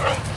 All right.